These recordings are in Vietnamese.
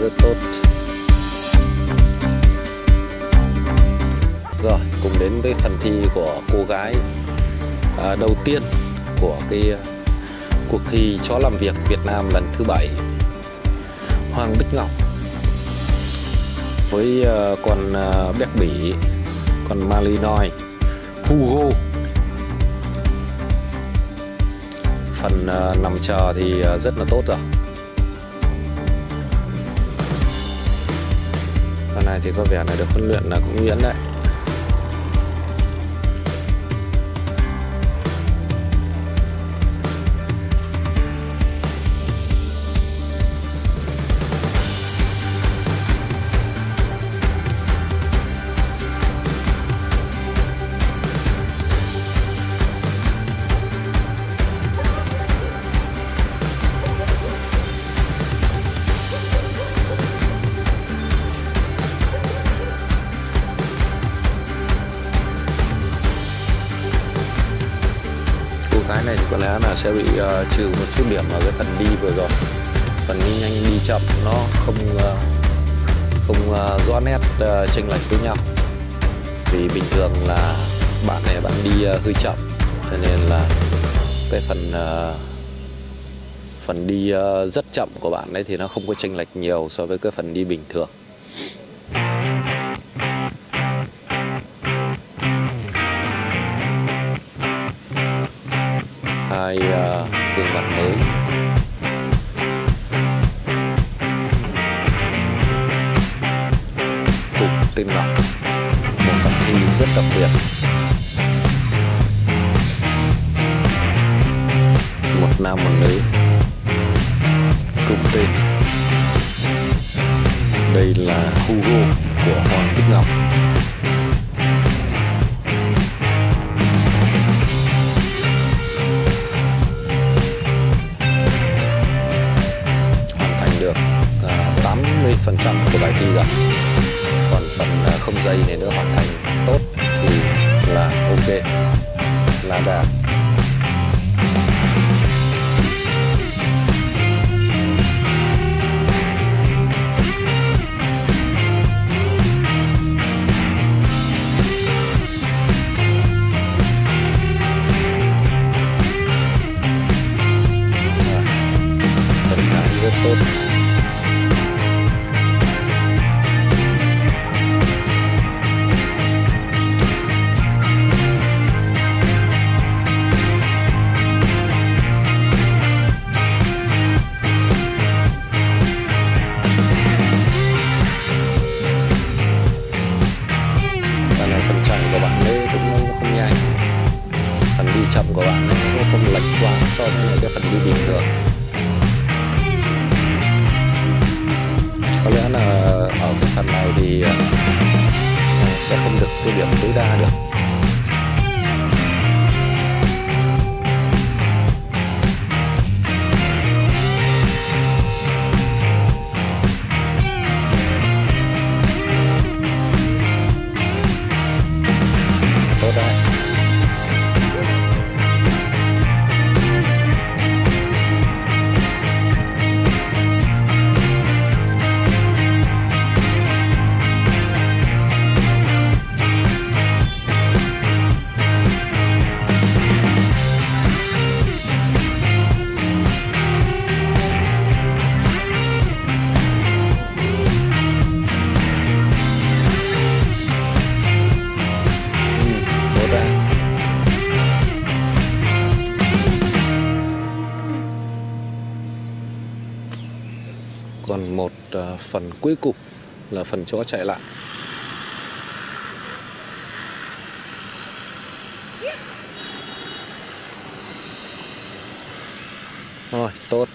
rất tốt. Rồi cùng đến với phần thi của cô gái à, đầu tiên của cái à, cuộc thi chó làm việc Việt Nam lần thứ bảy Hoàng Bích Ngọc. Với uh, con à, uh, béc bỉ con Malinois Hugo. Phần uh, nằm chờ thì uh, rất là tốt rồi. Này thì có vẻ là được huấn luyện là cũng nhuyễn đấy. Có lẽ là sẽ bị uh, trừ một chút điểm ở cái phần đi vừa rồi. Phần đi nhanh đi chậm nó không uh, không uh, rõ nét uh, chênh lệch với nhau. Vì bình thường là bạn này bạn đi uh, hơi chậm cho nên là cái phần uh, phần đi uh, rất chậm của bạn đấy thì nó không có chênh lệch nhiều so với cái phần đi bình thường. Hai uh, ờ, gương mặt mới. Cục tin lọc một phần thi rất đặc biệt. Một nam một nữ. Cùng tên. Đây là Hugo của Hoàng Bích Ngọc. Của bài thi rồi. Còn phần à, không dây này nữa hoàn thành tốt thì là ok. Là đạt của bạn nó cũng không lệch quá so với cái phần đi bình thường. Có lẽ là ở cái phần này thì ờ, sẽ không được cái điểm tối đa được. Còn một ờ, phần cuối cùng là phần chó chạy lại. Rồi tốt.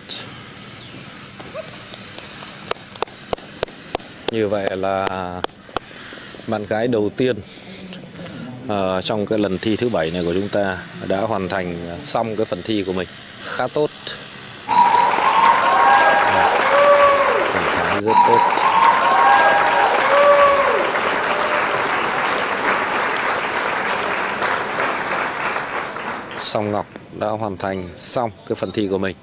Như vậy là bạn gái đầu tiên uh, trong cái lần thi thứ bảy này của chúng ta đã hoàn thành xong cái phần thi của mình. Khá tốt. Rất tốt. Song Ngọc đã hoàn thành xong cái phần thi của mình.